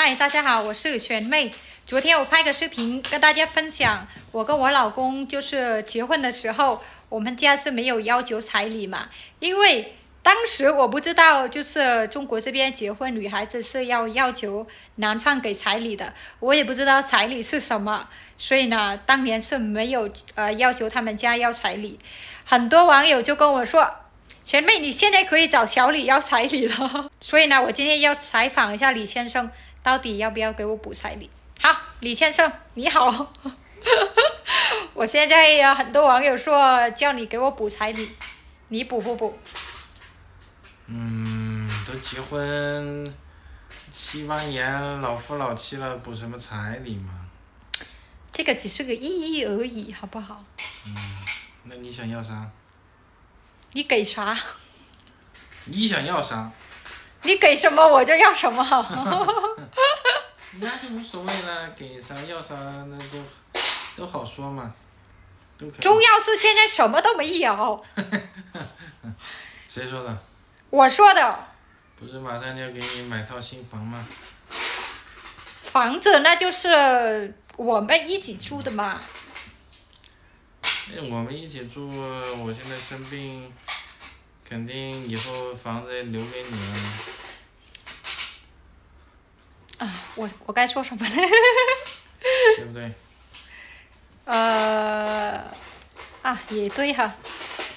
嗨，大家好，我是璇妹。昨天我拍个视频跟大家分享，我跟我老公就是结婚的时候，我们家是没有要求彩礼嘛，因为当时我不知道，就是中国这边结婚女孩子是要要求男方给彩礼的，我也不知道彩礼是什么，所以呢，当年是没有呃要求他们家要彩礼。很多网友就跟我说。学妹，你现在可以找小李要彩礼了。所以呢，我今天要采访一下李先生，到底要不要给我补彩礼？好，李先生你好。我现在有很多网友说叫你给我补彩礼，你补不补？嗯，都结婚七八年，老夫老妻了，补什么彩礼嘛？这个只是个意义而已，好不好？嗯，那你想要啥？你给啥？你想要啥？你给什么我就要什么。那就无所谓了，给啥要啥，那都都好说嘛，都可以。重要是现在什么都没有。谁说的？我说的。不是马上就要给你买套新房吗？房子那就是我们一起住的嘛。我们一起住，我现在生病，肯定以后房子留给你了。啊，我我该说什么呢？对不对？呃，啊，也对哈。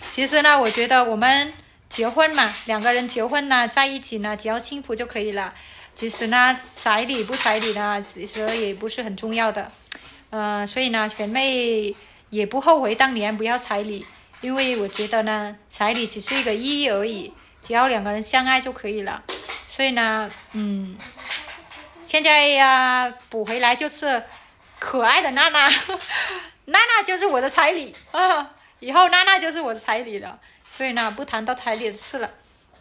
其实呢，我觉得我们结婚嘛，两个人结婚呢，在一起呢，只要幸福就可以了。其实呢，彩礼不彩礼呢，其实也不是很重要的。呃，所以呢，全妹。也不后悔当年不要彩礼，因为我觉得呢，彩礼只是一个意义而已，只要两个人相爱就可以了。所以呢，嗯，现在呀补回来就是可爱的娜娜，娜娜就是我的彩礼啊，以后娜娜就是我的彩礼了。所以呢，不谈到彩礼的事了，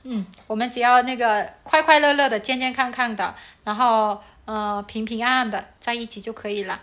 嗯，我们只要那个快快乐乐的、健健康康的，然后呃平平安安的在一起就可以了。